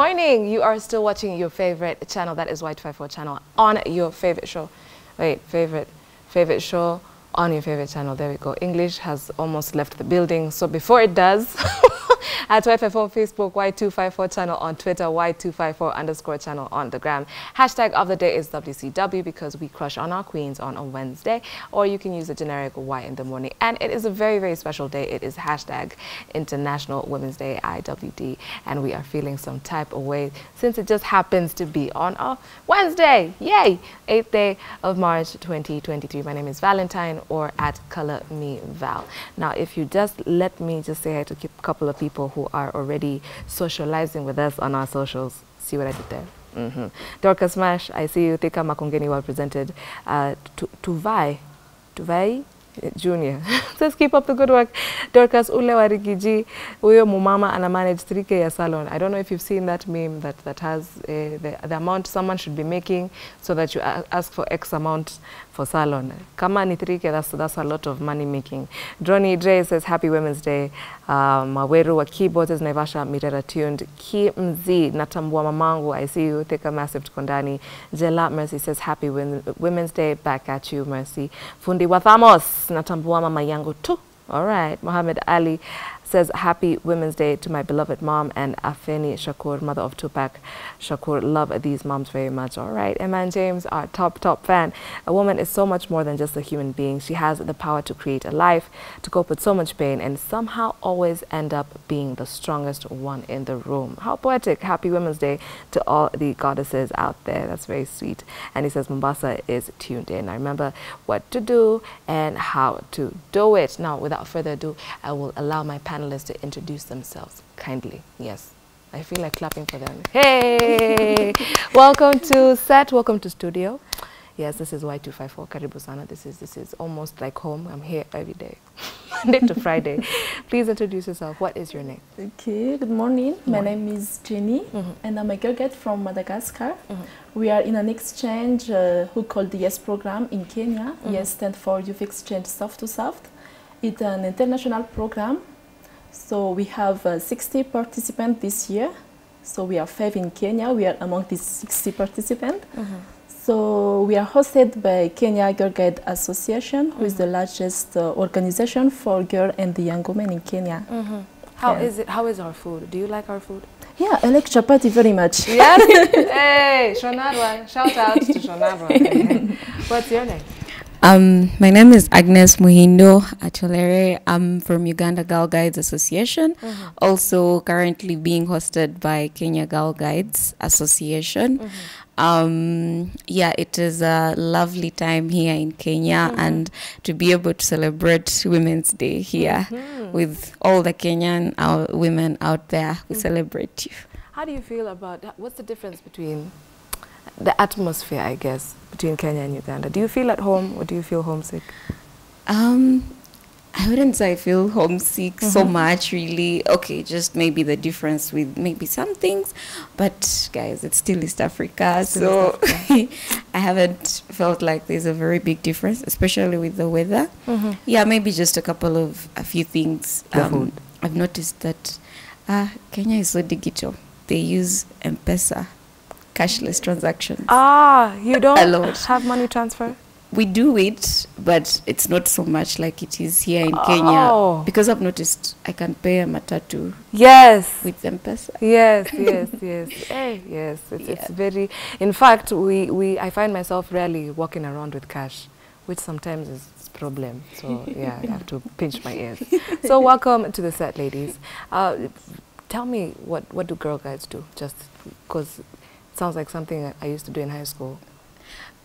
morning. You are still watching your favorite channel, that is Y254 channel, on your favorite show. Wait, favorite, favorite show on your favorite channel. There we go. English has almost left the building. So before it does, at Y54 on Facebook, Y254 channel on Twitter, Y254 underscore channel on the gram. Hashtag of the day is WCW because we crush on our queens on a Wednesday. Or you can use the generic Y in the morning. And it is a very, very special day. It is hashtag International Women's Day, IWD. And we are feeling some type of way since it just happens to be on a Wednesday. Yay! 8th day of March 2023. My name is Valentine or at Color Me Val. Now, if you just let me just say hi to a couple of people who are already socializing with us on our socials. See what I did there? Mm -hmm. Dorcas Mash, I see you. Thika Makongeni, well presented. Uh, Tuvai, Tuvai Junior Let's keep up the good work. Dorcas Ule Warigiji, uyo mumama ana manage 3k ya salon. I don't know if you've seen that meme that, that has uh, the, the amount someone should be making so that you ask for X amount for salon. Kama ni 3k, that's, that's a lot of money making. Droni J says happy Women's Day. Um, Maweru wa keyboard says Naivasha Mirera tuned. Ki Mzi, natambua mamangu, I see you. Thika Massive Tukondani. Jela Mercy says happy Women's Day. Back at you, Mercy. Fundi Wathamos, natambua mama yangu tu. All right. Mohamed Ali says happy Women's Day to my beloved mom and Afeni Shakur, mother of Tupac Shakur. Love these moms very much. All right. Eman James, our top, top fan. A woman is so much more than just a human being. She has the power to create a life, to cope with so much pain, and somehow always end up being the strongest one in the room. How poetic. Happy Women's Day to all the goddesses out there. That's very sweet. And he says Mombasa is tuned in. I remember what to do and how to do it. Now, without further ado, I will allow my panel panelists to introduce themselves kindly. Yes. I feel like clapping for them. Hey! welcome to set. Welcome to studio. Yes, this is Y254 Karibu Sana. This is this is almost like home. I'm here every day, Monday to Friday. Please introduce yourself. What is your name? Okay. Good morning. Good My name is Jenny, mm -hmm. and I'm a girl guide from Madagascar. Mm -hmm. We are in an exchange uh, who called the YES program in Kenya. Mm -hmm. YES stands for Youth Exchange Soft to Soft. It's an international program so we have uh, 60 participants this year. So we are five in Kenya. We are among these 60 participants. Mm -hmm. So we are hosted by Kenya Girl Guide Association, who mm -hmm. is the mm-hmm. largest uh, organization for girl and the young women in Kenya. Mm -hmm. How yeah. is it? How is our food? Do you like our food? Yeah, I like chapati very much. Yes. hey, Shonarwa. Shout out to Shonarwa. What's your name? Um, my name is Agnes Muhindo Atolere. I'm from Uganda Girl Guides Association, mm-hmm. also currently being hosted by Kenya Girl Guides Association. Mm-hmm. Um, yeah, it is a lovely time here in Kenya mm-hmm. and to be able to celebrate Women's Day here mm-hmm. with all the Kenyan uh, women out there. We mm-hmm. celebrate you. How do you feel about what's the difference between the atmosphere, I guess, between Kenya and Uganda. Do you feel at home or do you feel homesick? Um, I wouldn't say I feel homesick mm -hmm. so mm-hmm. much, really. Okay, just maybe the difference with maybe some things, but guys, it's still East Africa, still so East Africa. I haven't felt like there's a very big difference, especially with the weather. Mm -hmm. Yeah, maybe just a couple of a few things. Um, I've noticed that uh, Kenya is so digital. They use M-Pesa cashless transactions. Ah, you don't have money transfer? We do it, but it's not so much like it is here in oh. Kenya. Because I've noticed I can pay a matatu. Yes. With M-Pesa. Yes, yes, yes. hey, yes, it's, yeah. it's very... In fact, we, we, I find myself rarely walking around with cash, which sometimes is problem. So yeah, I have to pinch my ears. So welcome to the set, ladies. Uh, tell me, what, what do girl guides do? Just because sounds like something I used to do in high school.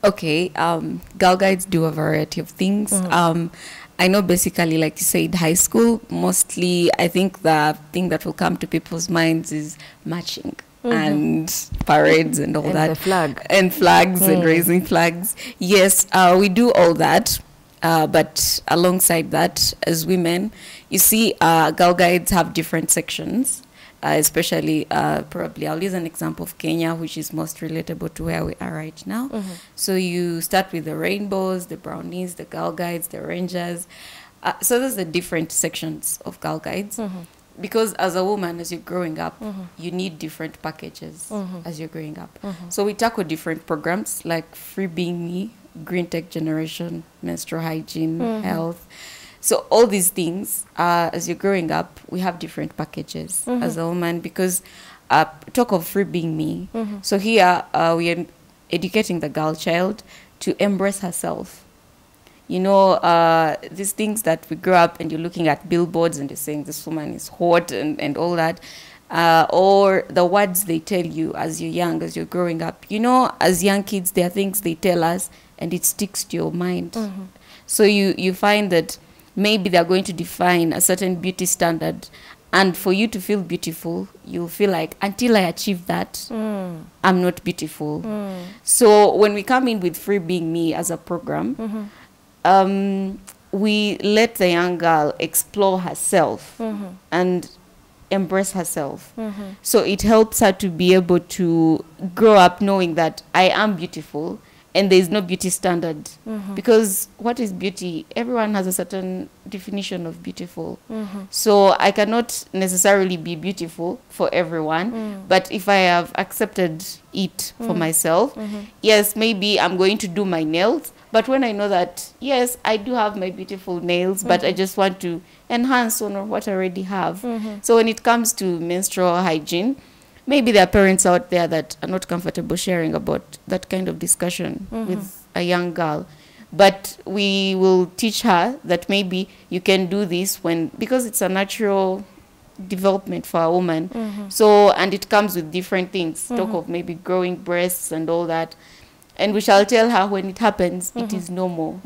Okay, um, Girl Guides do a variety of things. Mm -hmm. um, I know basically, like you said, high school, mostly, I think the thing that will come to people's minds is matching. Mm -hmm. And parades and all and that. The flag. And flags mm. and raising flags. Yes, uh, we do all that. Uh, but alongside that, as women, you see, uh, Girl Guides have different sections especially uh, probably I'll use an example of Kenya, which is most relatable to where we are right now. Mm-hmm. So you start with the rainbows, the brownies, the girl guides, the rangers. Uh, so those are different sections of girl guides. Mm-hmm. because as a woman, as you're growing up, you need different packages as you're growing up. So we tackle different programs like Free Being Me, Green Tech Generation, Menstrual Hygiene, Health. So all these things, uh, as you're growing up, we have different packages as a woman because uh, talk of Free Being Me. So here uh, we are educating the girl child to embrace herself you know, uh, these things that we grow up and you're looking at billboards and you're saying this woman is hot and, and all that. Uh, or the words they tell you as you're young, as you're growing up. You know, as young kids, there are things they tell us and it sticks to your mind. So you, you find that maybe they're going to define a certain beauty standard. And for you to feel beautiful, you'll feel like, until I achieve that, mm. I'm not beautiful. Mm. So when we come in with Free Being Me as a program, mm-hmm. um, we let the young girl explore herself mm-hmm. and embrace herself. Mm-hmm. So it helps her to be able to grow up knowing that I am beautiful and there is no beauty standard. Mm-hmm. Because what is beauty? Everyone has a certain definition of beautiful. Mm-hmm. So I cannot necessarily be beautiful for everyone, mm. but if I have accepted it for mm. myself, mm-hmm. yes, maybe I'm going to do my nails. But when I know that, yes, I do have my beautiful nails, but I just want to enhance on what I already have. So when it comes to menstrual hygiene, maybe there are parents out there that are not comfortable sharing about that kind of discussion mm-hmm. with a young girl. But we will teach her that maybe you can do this when, because it's a natural development for a woman. Mm-hmm. So, and it comes with different things. Talk mm-hmm. of maybe growing breasts and all that. And we shall tell her when it happens, it is normal.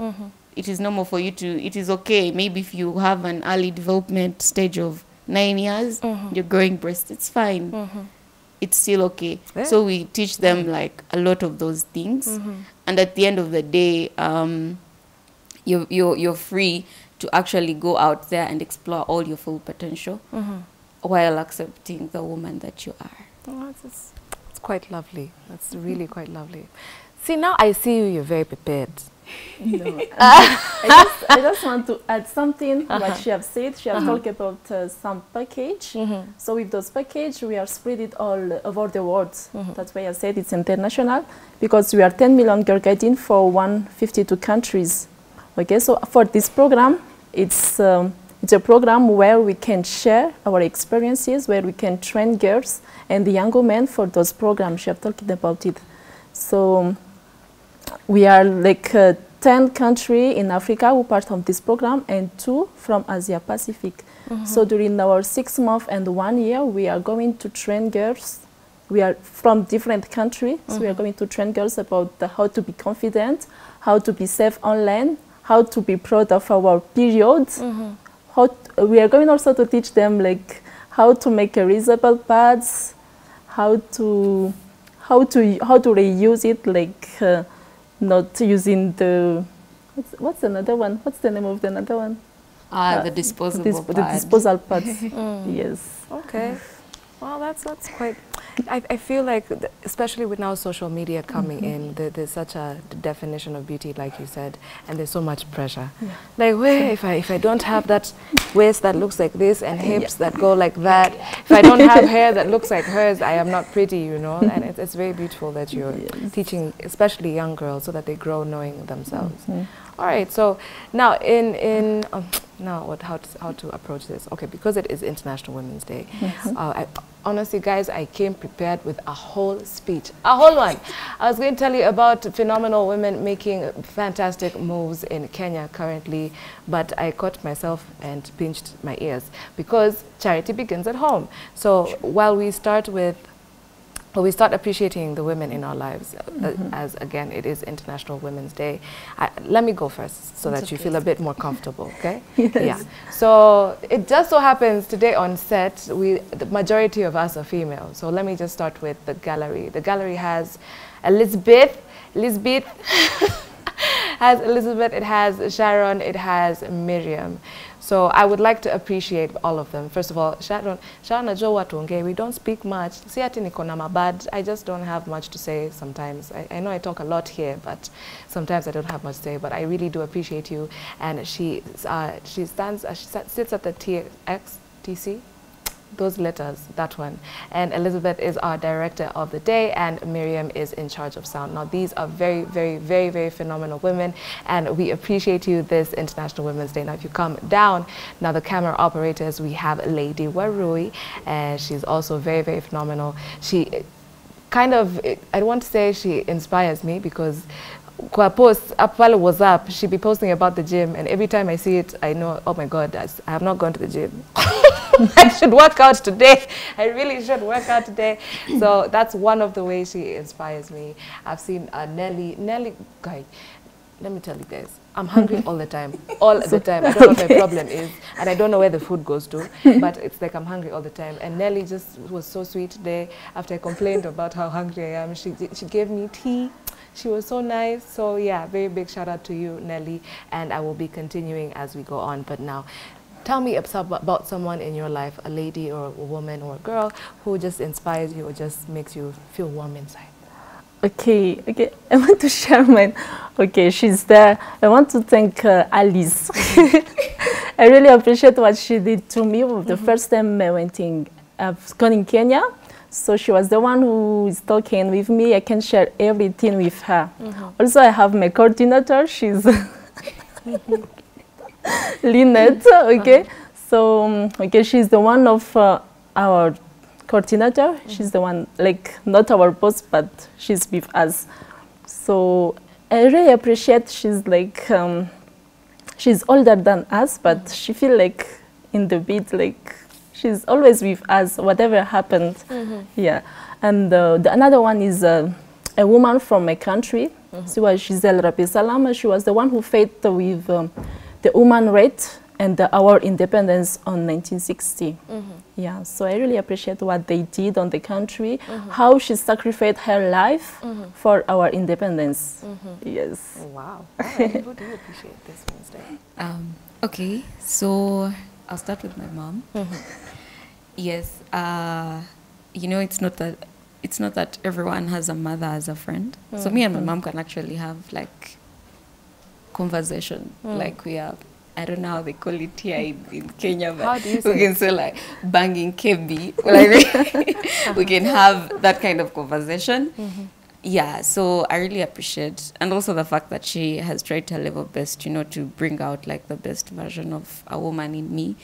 It is normal for you to, it is okay. Maybe if you have an early development stage of nine years, you're growing breasts, it's fine. It's still okay. Yeah. So we teach them eh. like a lot of those things. Mm-hmm. And at the end of the day, um, you're, you're, you're free to actually go out there and explore all your full potential mm-hmm. while accepting the woman that you are. Oh, it's, it's quite lovely. That's really quite lovely. See, now I see you, you're very prepared. No, I, just, I just want to add something what she have said. She have talked about uh, some package. So with those package, we are spread it all over the world. That's why I said it's international because we are 10 million girl guiding for 152 countries. Okay, so for this program, it's um, it's a program where we can share our experiences, where we can train girls and the young women for those programs. She have talked about it. So we are like uh, 10 countries in Africa who part of this program and two from Asia Pacific. So during our six months and one year, we are going to train girls. We are from different countries, so we are going to train girls about the, how to be confident, how to be safe online, how to be proud of our periods. How t- we are going also to teach them like how to make a reusable pads, how to how to how to reuse it like uh, not using the what's, what's another one? What's the name of the another one? Ah, Uh, the disposable Dis- the pad. disposal pads yes. Okay. Well, that's that's quite. I, I feel like, th- especially with now social media coming in, there, there's such a d- definition of beauty, like you said, and there's so much pressure. Like, where if I if I don't have that waist that looks like this and hips that go like that, if I don't have hair that looks like hers, I am not pretty, you know. And it's, it's very beautiful that you're teaching, especially young girls, so that they grow knowing themselves. All right. So now, in in um, now, what how to, how to approach this? Okay, because it is International Women's Day. Uh, I, honestly, guys, I came prepared with a whole speech, a whole one. I was going to tell you about phenomenal women making fantastic moves in Kenya currently, but I caught myself and pinched my ears because charity begins at home. So while we start with well, we start appreciating the women in our lives, uh, as again, it is International Women's Day. I, let me go first so that you feel a bit more comfortable, okay? Yeah. So it just so happens today on set, we the majority of us are female. So let me just start with the gallery. The gallery has Elizabeth, Elizabeth has Elizabeth, it has Sharon, it has Miriam. So I would like to appreciate all of them. First of all, Sharon, Sharon. We don't speak much. Si ati niko. I just don't have much to say sometimes. I, I know I talk a lot here, but sometimes I don't have much to say. But I really do appreciate you. And she, uh, she stands, uh, she sits at the TX, TC, those letters, that one. And Elizabeth is our director of the day, and Miriam is in charge of sound. Now, these are very, very, very, very phenomenal women, and we appreciate you this International Women's Day. Now, if you come down, now the camera operators, we have Lady Warui, and she's also very, very phenomenal. She kind of, I don't want to say she inspires me because kwa post up pale WhatsApp, she be posting about the gym, and every time I see it, I know, oh my God, I have not gone to the gym. I should work out today. I really should work out today. So that's one of the ways she inspires me. I've seen uh, Nelly, Nelly, guy, let me tell you guys, I'm hungry all the time, all the time. I don't know what my problem is, and I don't know where the food goes to, but it's like I'm hungry all the time. And Nelly just was so sweet today. After I complained about how hungry I am, she she gave me tea. She was so nice. So yeah, very big shout out to you, Nelly. And I will be continuing as we go on. But now, tell me about someone in your life, a lady or a woman or a girl, who just inspires you or just makes you feel warm inside. Okay, okay. I want to share mine. Okay, she's there. I want to thank uh, Alice. I really appreciate what she did to me the first time I went in. I've gone in Kenya, so she was the one who is talking with me. I can share everything with her. Also, I have my coordinator. She's Lynette. Okay, so um, okay, she's the one of uh, our coordinator. She's the one, like not our boss, but she's with us. So I really appreciate. She's like, um, she's older than us, but she feel like in the beat, like she's always with us, whatever happened. Yeah, and uh, the another one is uh, a woman from my country. She was Giselle Rabesahala. She was the one who fought with um, the human right and the, our independence on 1960. Yeah, so I really appreciate what they did on the country, how she sacrificed her life for our independence. Yes. Wow. Who do you appreciate this Wednesday? Um, okay, so I'll start with my mom. Mm-hmm. Yes, uh, you know, it's not that it's not that everyone has a mother as a friend. So me and my mm-hmm. mom can actually have like conversation, mm. like we are. I don't know how they call it here in, in Kenya, but How do you we can say like banging KB. Like we can have that kind of conversation. Mm-hmm. Yeah, so I really appreciate, and also the fact that she has tried her level best, you know, to bring out like the best version of a woman in me.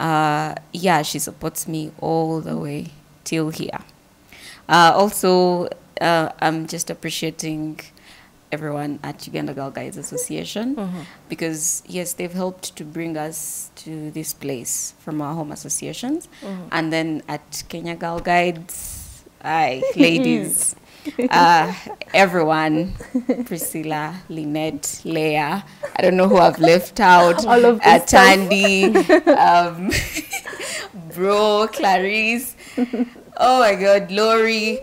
Uh, yeah, she supports me all the way till here. Uh, also, uh, I'm just appreciating everyone at Uganda Girl Guides Association because yes, they've helped to bring us to this place from our home associations, and then at Kenya Girl Guides, aye, ladies. uh, everyone, Priscilla, Lynette, Leah, I don't know who I've left out. All of uh. Tandy, um, Bro, Clarice. Oh my God, Lori.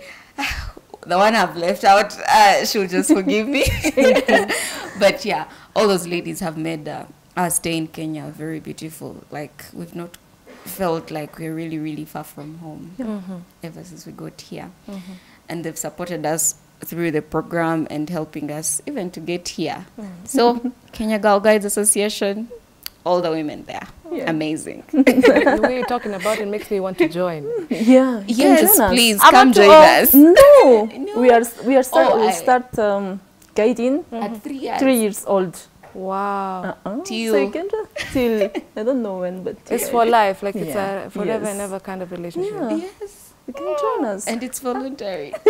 The one I've left out, uh, she'll just forgive me. but yeah, all those ladies have made uh, our stay in Kenya very beautiful. Like, we've not felt like we're really, really far from home ever since we got here. And they've supported us through the program and helping us even to get here. So, Kenya Girl Guides Association, all the women there. Yeah. Amazing. the way you're talking about it makes me want to join. Yeah. yes, join please I'm come join all. us. No, No. we are we are start Oh, we I- start um, guiding At three years. three years old. Wow. Uh-uh. Till- So you can just till I don't know when, but till It's for life, like it's a forever Yes. and ever kind of relationship. Yeah. Yes. You can join us. And it's voluntary.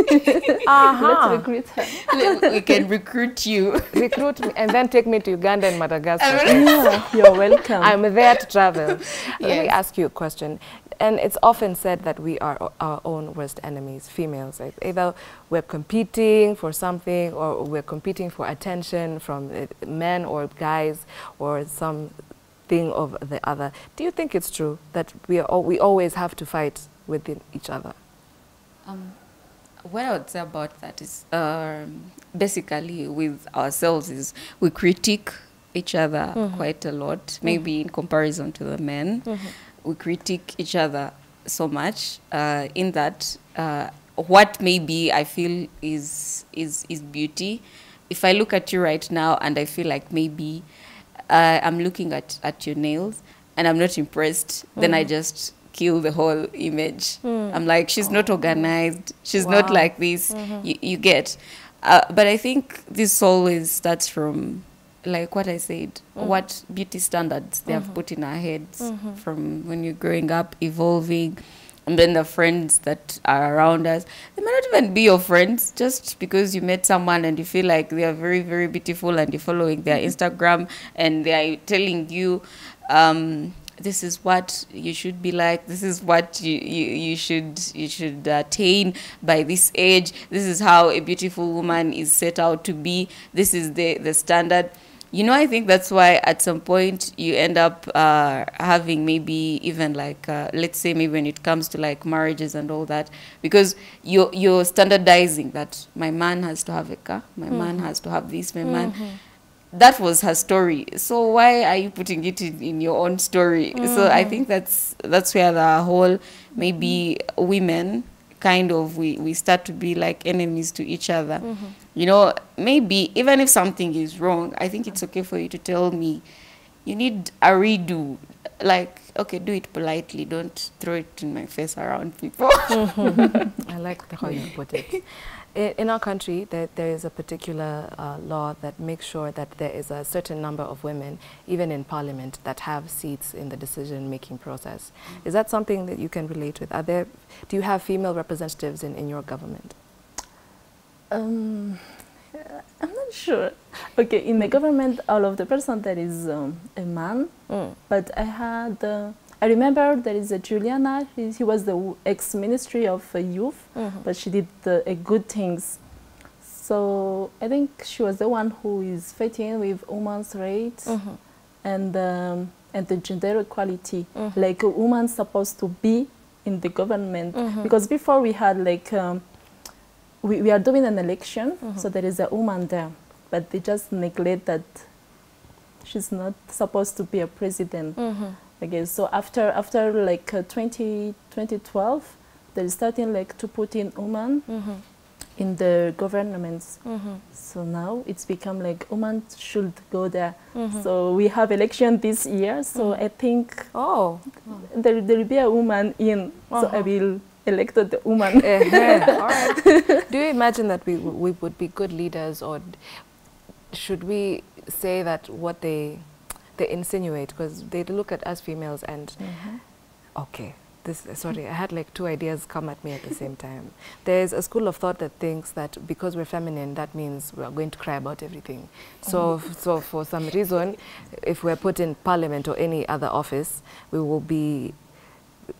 Uh-huh. Let's recruit her. We can recruit you. Recruit me and then take me to Uganda and Madagascar. yeah, you're welcome. I'm there to travel. Let me ask you a question. And it's often said that we are o- our own worst enemies, females. Like either we're competing for something or we're competing for attention from uh, men or guys or some thing of the other. Do you think it's true that we, are, al- we always have to fight within each other? Um, what I would say about that is um, basically with ourselves is we critique each other quite a lot, maybe in comparison to the men. We critique each other so much uh, in that uh, what maybe I feel is is is beauty. If I look at you right now and I feel like maybe uh, I'm looking at, at your nails and I'm not impressed, then I just kill the whole image. Hmm. I'm like, she's not oh. organized. She's not like this. Mm-hmm. You, you get. Uh, but I think this always starts from, like what I said, mm. what beauty standards they have mm-hmm. put in our heads mm-hmm. from when you're growing up, evolving. And then the friends that are around us, they might not even be your friends just because you met someone and you feel like they are very, very beautiful and you're following their Instagram and they are telling you, um, this is what you should be like this is what you, you, you should you should attain by this age this is how a beautiful woman is set out to be this is the the standard. You know i think that's why at some point you end up uh, having maybe even like uh, let's say maybe when it comes to like marriages and all that because you're you're standardizing that my man has to have a car my man has to have this my man that was her story. So why are you putting it in, in your own story? So i mm. think that's that's where the whole maybe women kind of we, we start to be like enemies to each other. Mm-hmm. You know maybe even if something is wrong i think it's okay for you to tell me. You need a redo. Like okay do it politely. Don't throw it in my face around people. Mm-hmm. I like the, how you put it. In, in our country, there, there is a particular uh, law that makes sure that there is a certain number of women, even in parliament, that have seats in the decision-making process. Is that something that you can relate with? Are there, do you have female representatives in, in your government? Um, I'm not sure. Okay, in the government, all of the person that is um, a man, Mm. but I had. Uh, I remember there is a Juliana. He, he was the ex-ministry of uh, youth, Mhm. but she did the, uh, good things. So I think she was the one who is fighting with women's rights Mhm. and um, and the gender equality. Mhm. Like a woman supposed to be in the government Mhm. because before we had like um, we, we are doing an election, Mhm. so there is a woman there, but they just neglect that she's not supposed to be a president. Okay, so after after like uh, 20, 2012, they're starting like to put in women Mhm. in the governments. Mhm. So now it's become like women should go there. Mhm. So we have election this year. So I think Oh. there there will be a woman in. So I Uh-huh. will elected the woman. Uh-huh. All right. Do you imagine that we, we would be good leaders, or should we say that what they they insinuate because they look at us females and mm-hmm. okay, this sorry, I had like two ideas come at me at the same time. There's a school of thought that thinks that because we're feminine, that means we are going to cry about everything. So, oh. f- so for some reason, if we're put in parliament or any other office, we will be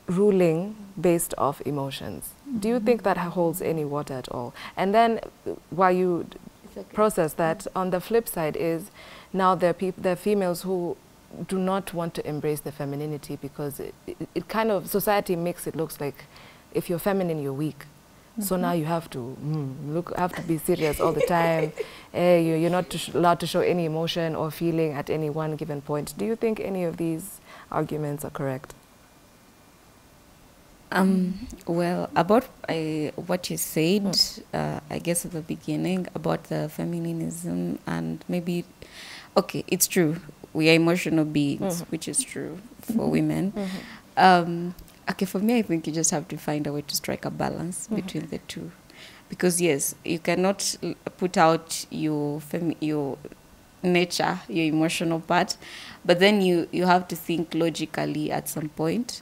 ruling based off emotions. Do you think that holds any water at all? And then, while you d- process that, mm-hmm. on the flip side is now there are peop- there are females who do not want to embrace the femininity because it, it, it kind of society makes it looks like if you're feminine you're weak. So now you have to mm, look, have to be serious all the time. eh, you, you're not to sh- allowed to show any emotion or feeling at any one given point. Do you think any of these arguments are correct? Um, well, about uh, what you said, uh, I guess at the beginning about the feminism and maybe, okay, it's true. We are emotional beings, Mhm. which is true for women. Um, okay, for me, I think you just have to find a way to strike a balance Mhm. between the two, because yes, you cannot put out your femi- your nature, your emotional part, but then you you have to think logically at some point.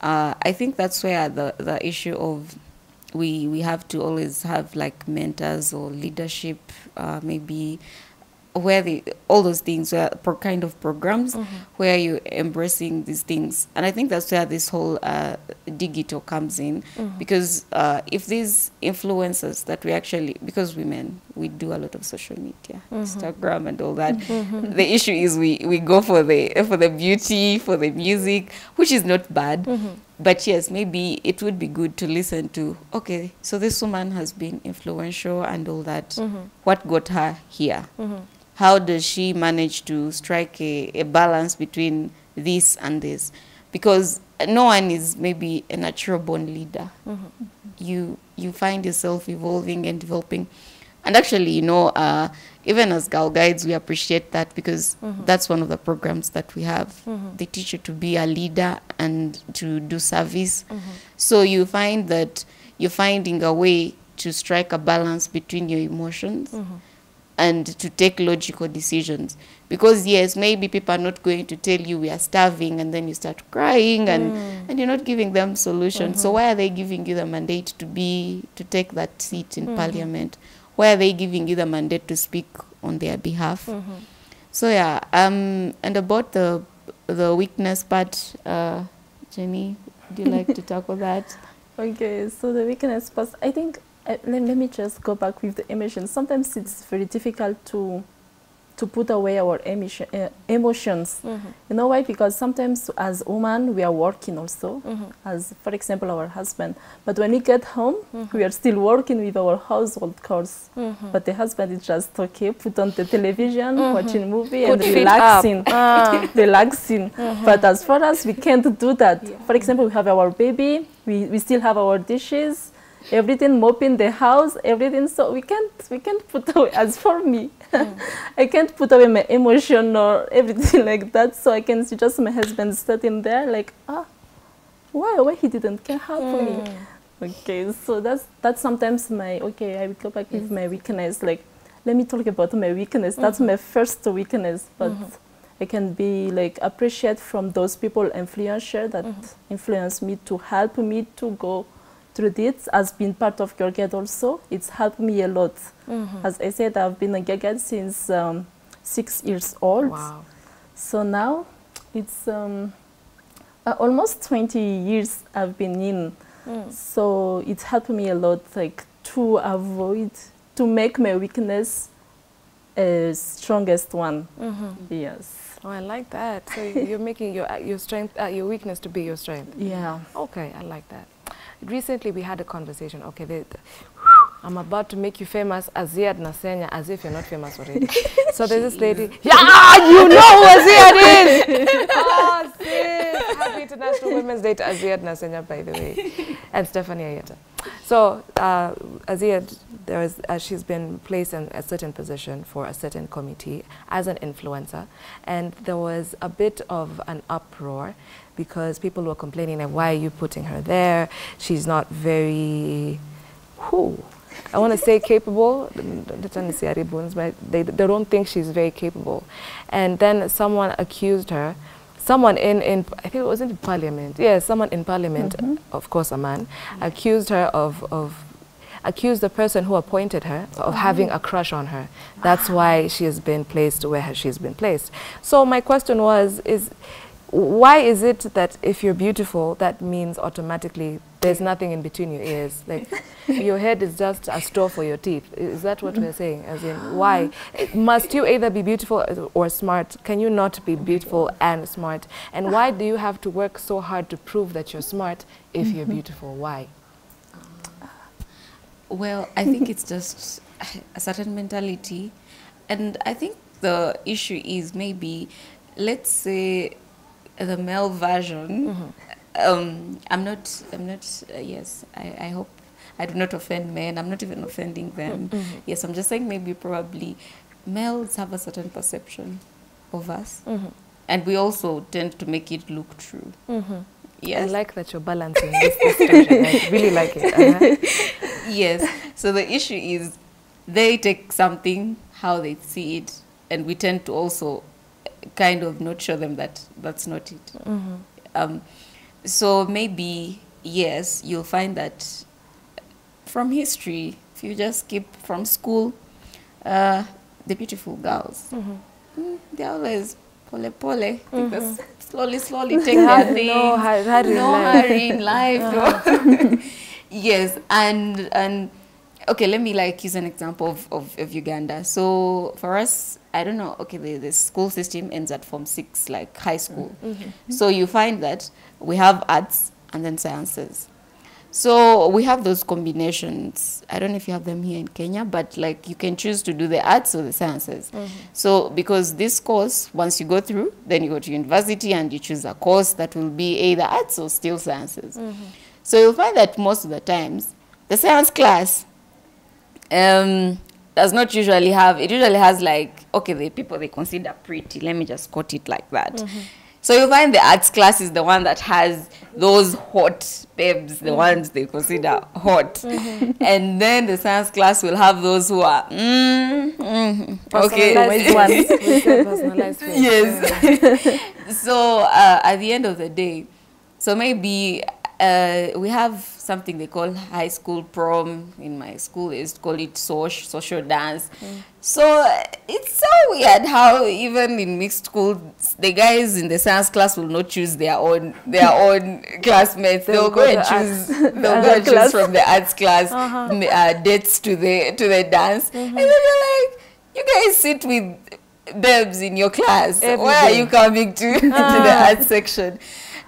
Uh, I think that's where the the issue of we we have to always have like mentors or leadership, uh, maybe where the all those things were pro kind of programs mm-hmm. where you're embracing these things. And i think that's where this whole uh, digital comes in mm-hmm. because uh, if these influencers that we actually because women we do a lot of social media mm-hmm. instagram and all that the issue is we we go for the for the beauty for the music which is not bad. But yes maybe it would be good to listen to okay so this woman has been influential and all that. What got her here how does she manage to strike a, a balance between this and this? Because no one is maybe a natural born leader. Mm-hmm. You you find yourself evolving and developing. And actually, you know, uh, even as Girl Guides, we appreciate that because mm-hmm. that's one of the programs that we have. Mm-hmm. They teach you to be a leader and to do service. So you find that you're finding a way to strike a balance between your emotions and to take logical decisions. Because yes, maybe people are not going to tell you we are starving and then you start crying and, and you're not giving them solutions. So why are they giving you the mandate to be to take that seat in parliament? Why are they giving you the mandate to speak on their behalf? So yeah, um, and about the the weakness part, uh, Jenny, would you like to tackle that? Okay, so the weakness part, I think, uh, let, let me just go back with the emotions. Sometimes it's very difficult to to put away our emotion, uh, emotions. You know why? Because sometimes as women, we are working also, as for example, our husband. But when we get home, we are still working with our household chores. But the husband is just okay, put on the television, watching movie Put and relaxing. Ah. relaxing. But as far as we can't do that, for example, we have our baby, we, we still have our dishes, everything mopping the house, everything. So we can't we can't put away. As for me, mm. I can't put away my emotion or everything like that. So I can see just my husband sitting there like ah, why why he didn't care how help me. Mm. Okay, so that's that's sometimes my okay. I will go back with my weakness. Like, let me talk about my weakness. That's mm-hmm. my first weakness, but mm-hmm. I can be like appreciate from those people influencer that mm-hmm. influence me to help me to go through this. As being part of Girl Guide also, it's helped me a lot. As I said, I've been a Girl Guide since um, six years old. Wow. So now it's um, uh, almost 20 years I've been in. So it helped me a lot, like to avoid, to make my weakness a strongest one. Yes. Oh, I like that. So you're making your your strength, uh, your weakness to be your strength. Yeah. Okay, I like that. Recently, we had a conversation. Okay, the, the- I'm about to make you famous, Azziad Nasenya, as if you're not famous already. so there's this lady. Yeah, you know who Azziad is. oh, sis. Happy International Women's Day to Azziad Nasenya, by the way, and Stephanie Ayeta. So uh, Azziad, there is, uh, she's been placed in a certain position for a certain committee as an influencer, and there was a bit of an uproar because people were complaining like, why are you putting her there? She's not very, who? I want to say capable, the tendency are bones, but they, they don't think she's very capable. And then someone accused her, someone in, in I think it was in parliament, yeah, someone in parliament, mm-hmm. of course a man, accused her of, of accused the person who appointed her of mm-hmm. having a crush on her. That's why she has been placed where she's been placed. So my question was, is why is it that if you're beautiful, that means automatically there's nothing in between your ears? Like your head is just a store for your teeth. Is that what we're saying? As in, why must you either be beautiful or smart? Can you not be beautiful and smart? And why do you have to work so hard to prove that you're smart if you're mm-hmm. beautiful? Why? Well, I think it's just a certain mentality. And I think the issue is maybe, let's say, the male version. Um, I'm not, I'm not, uh, yes, I, I hope I do not offend men. I'm not even offending them. Yes, I'm just saying maybe probably males have a certain perception of us. And we also tend to make it look true. I Yes. like that you're balancing this discussion. I really like it. Uh-huh. yes. So the issue is they take something how they see it, and we tend to also kind of not show them that that's not it. Um, so maybe yes, you'll find that from history, if you just skip from school, uh, the beautiful girls, mm, they're always pole pole, take this slowly, slowly take their have things. no hur- hurry no hurry in life. yes, and and okay, let me like use an example of, of, of Uganda. So for us, I don't know. Okay, the, the school system ends at form six, like high school. Mm-hmm. Mm-hmm. So you find that we have arts and then sciences. So we have those combinations. I don't know if you have them here in Kenya, but like you can choose to do the arts or the sciences. Mm-hmm. So because this course, once you go through, then you go to university and you choose a course that will be either arts or still sciences. So you'll find that most of the times, the science class, um, does not usually have it usually has like okay the people they consider pretty let me just quote it like that Mm-hmm. so you find the arts class is the one that has those hot babes the Mm-hmm. ones they consider hot and then the science class will have those who are mm, mm, okay Personalized One. We say personalized face. yes so uh, at the end of the day so maybe uh, we have something they call high school prom in my school. They call it social social dance. So uh, it's so weird how even in mixed schools the guys in the science class will not choose their own their own classmates. They'll, They'll go, and choose they'll go and choose from the arts class m- uh, dates to the to the dance. And then you're like you guys sit with babes in your class. Every where are you coming to to the arts section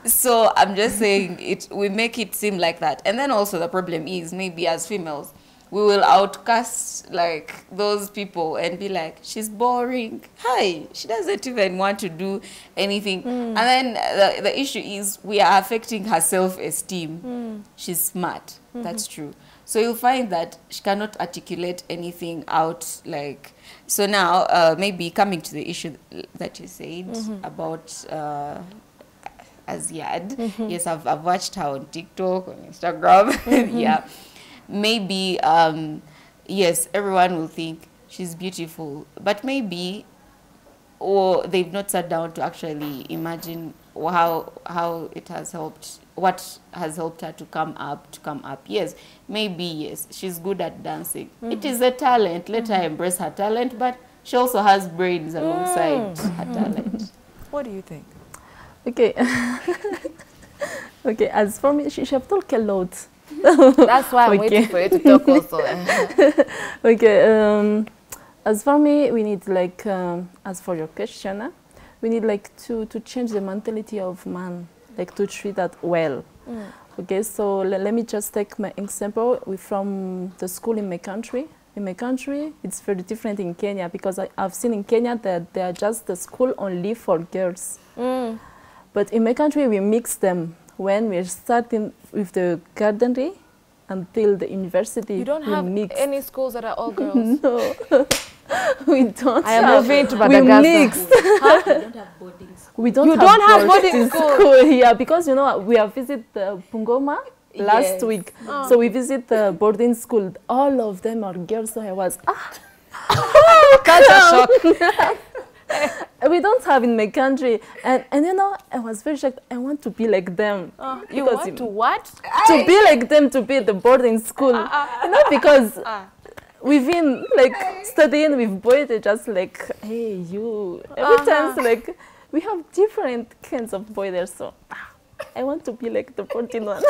so i'm just saying it we make it seem like that. And then also the problem is maybe as females we will outcast like those people and be like she's boring. Hi she doesn't even want to do anything. And then the, the issue is we are affecting her self-esteem. She's smart. That's true. So you'll find that she cannot articulate anything out like so now uh, maybe coming to the issue that you said about uh, Azziad. Mm-hmm. Yes, I've, I've watched her on TikTok, on Instagram. Mm-hmm. yeah. Maybe, um, yes, everyone will think she's beautiful, but maybe, or they've not sat down to actually imagine how how it has helped, what has helped her to come up, to come up. Yes, maybe yes, she's good at dancing. It mm-hmm. is a talent. Let her embrace her talent, but she also has brains alongside her talent. What do you think? Okay. okay, as for me, she, she have talked a lot. That's why I'm Okay. waiting for you to talk also. eh. Okay, um, as for me, we need like, um, as for your question, uh, we need like to, to change the mentality of man, like to treat that well. Okay, so le- let me just take my example. We from the school in my country. In my country, it's very different in Kenya because I, I've seen in Kenya that they are just the school only for girls. Mm. But in my country, we mix them when we're starting with the gardenery until the university. You don't have mix. any schools that are all girls. No, we don't. I am have. moving to We Madagascar. mixed. We don't You have don't have boarding school? here because you know we have visited uh, Bungoma last Yes. week. Oh. So we visit the boarding school. All of them are girls. So I was ah. Culture shock. We don't have in my country, and and you know I was very shocked. I want to be like them. Uh, you want to what? to be like them to be at the boarding school Ah, you know because ah. we've been like studying with boys they just like hey you every Uh-huh. time like we have different kinds of boys there so ah, i want to be like the boarding one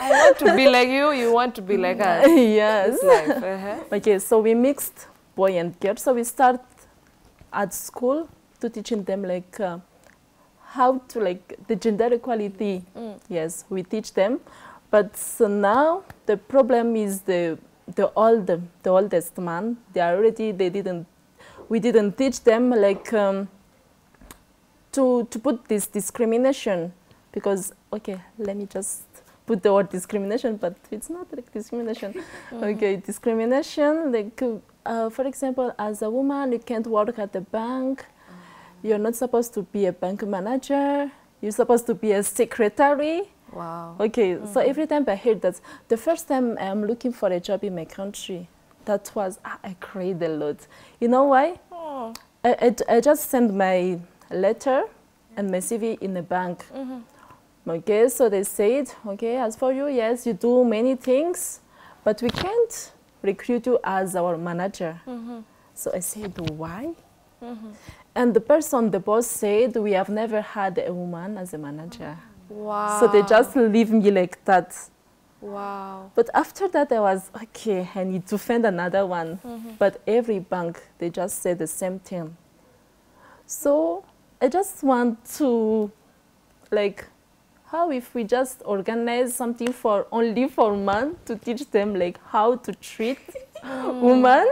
I want to be like you. You want to be like us. yes. Uh-huh. okay so we mixed boy and girl so we start at school to teaching them like uh, how to like the gender equality. Mm. yes we teach them. But so now the problem is the the old the oldest man. They already they didn't we didn't teach them like um, to to put this discrimination because okay let me just put the word discrimination but it's not like discrimination okay discrimination like uh, for example as a woman you can't work at the bank you're not supposed to be a bank manager you're supposed to be a secretary Wow. Okay, so every time I hear that, the first time I'm looking for a job in my country, that was, ah, I cried a lot. You know why? Oh. I, I, I just sent my letter and my CV in the bank. Okay, so they said, okay, as for you, yes, you do many things, but we can't recruit you as our manager. Mm-hmm. So I said, why? Mm-hmm. And the person, the boss said, we have never had a woman as a manager. Wow. So they just leave me like that. Wow. But after that, I was okay. I need to find another one. Mm-hmm. But every bank, they just say the same thing. So I just want to, like, how if we just organize something for only for men to teach them like how to treat women,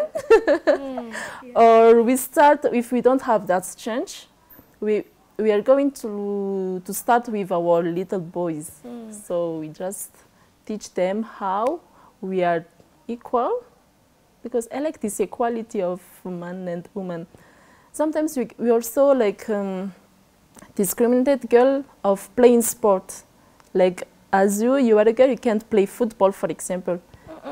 or we start if we don't have that change, we we are going to to start with our little boys. So we just teach them how we are equal because I like this equality of man and woman. Sometimes we, we also like um, discriminate girl of playing sport. Like as you, you are a girl, you can't play football, for example.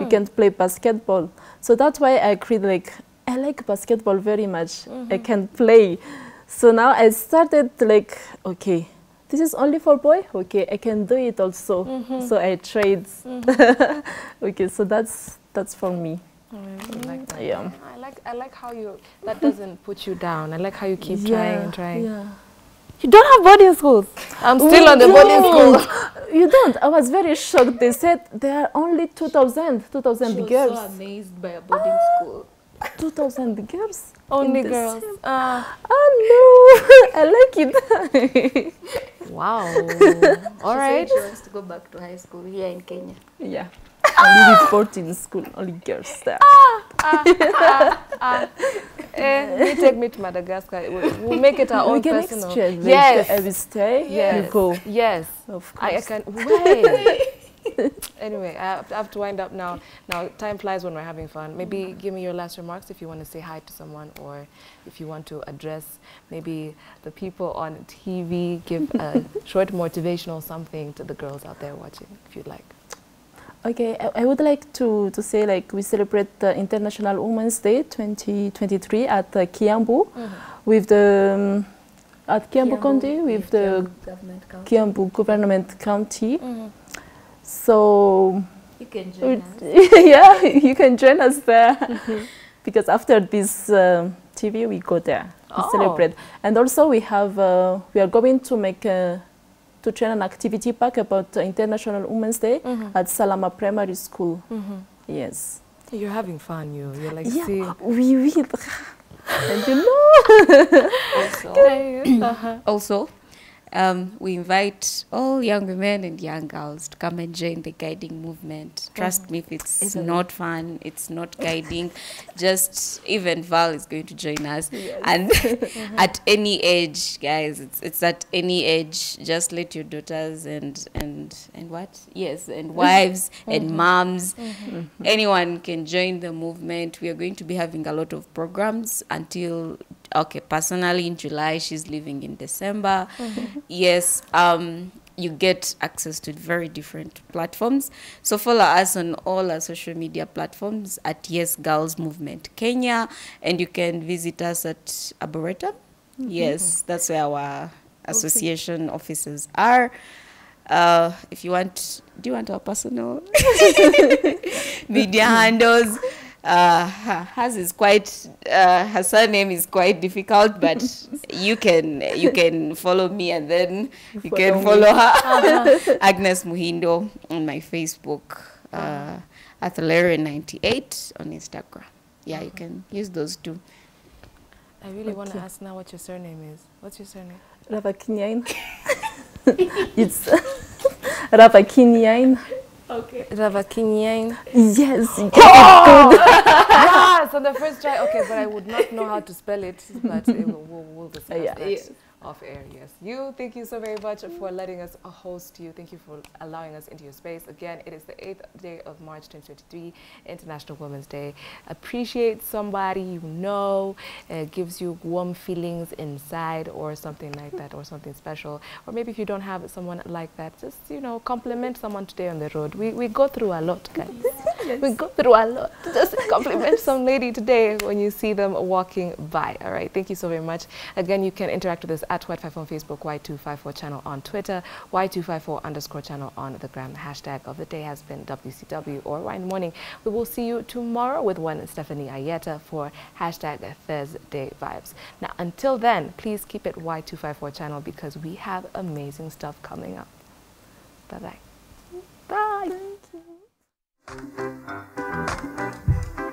You can't play basketball. So that's why I create like I like basketball very much. I mm-hmm. can play. So now I started like okay, this is only for boy. Okay, I can do it also. Mm-hmm. So I trade. Mm-hmm. okay, so that's that's for me. Oh, I like that. Yeah. I like I like how you that doesn't put you down. I like how you keep trying and trying. Yeah. You don't have boarding schools. I'm still We on the boarding school. You don't. I was very shocked. They said there are only 2,000, 2,000 girls. amazed by a boarding school. 2,000 girls. Only girls. same- Ah, Oh no, I like it. wow. All She right. said she wants to go back to high school here in Kenya. yeah. Only with in school, only girls there. Ah, ah, ah, eh, you take me to Madagascar. We'll, we'll make it our we own can personal. exchange. Yes. I stay. Yes. You go. Yes. Of I, I course. can wait. anyway, I have, I have to wind up now. Now, time flies when we're having fun. Maybe give me your last remarks if you want to say hi to someone or if you want to address maybe the people on TV. Give a short motivational something to the girls out there watching, if you'd like. Okay, I, I would like to, to say like we celebrate the International Women's Day 2023 at uh, Kiambu with the um, at Kiambu County with the government council. Kiambu Government County. So You can join us. yeah, you can join us there because after this uh, TV we go there to Oh. celebrate, and also we have uh, we are going to make a, to train an activity pack about uh, International Women's Day at Salama Primary School. Yes. You're having fun, you. You're like, Yeah, see. we will. and you know, Also, uh-huh. also um, we invite all young women and young girls to come and join the guiding movement. Trust mm. me, if it's Isn't it? fun, it's not guiding, just even Val is going to join us. Yes. And at any age, guys, it's, it's at any age. Just let your daughters and and and what? Yes, and mm-hmm. wives and mm-hmm. moms, mm-hmm. anyone can join the movement. We are going to be having a lot of programs until okay. Personally, in July, she's leaving in December. Yes. Um, you get access to very different platforms. So follow us on all our social media platforms at Yes Girls Movement Kenya, and you can visit us at Arboretum. Yes, that's where our association offices are. Uh, if you want, do you want our personal media handles? Uh, ha- hers is quite, uh, her surname is quite difficult, but you can you can follow me and then you can Follow follow her. Agnes Muhindo on my Facebook, uh, Athalarian98 on Instagram. Yeah, you can use those two. I really want to ask now what your surname is. What's your surname? Ravakiniaina. it's Ravakiniaina. Okay. Ravakinyan. Yes. you get it yes, on the first try. Okay, but I would not know how to spell it. But it will, we'll, we'll discuss Yeah. that Yes. Off air. Yes. You, thank you so very much for letting us uh, host you. Thank you for allowing us into your space. Again, it is the 8th day of March 2023, International Women's Day. Appreciate somebody you know. It gives you warm feelings inside or something like that or something special. Or maybe if you don't have someone like that, just, you know, compliment someone today on the road. We, we go through a lot, guys. We go through a lot. Just compliment some lady today when you see them walking by. All right. Thank you so very much. Again, you can interact with us at Y254 on Facebook, Y254 channel on Twitter, Y254 underscore channel on the gram. Hashtag of the day has been WCW or Wine Morning. We will see you tomorrow with one Stephanie Ayeta for hashtag Thursday Vibes. Now, until then, please keep it Y254 channel because we have amazing stuff coming up. Bye-bye. Bye. Thank you.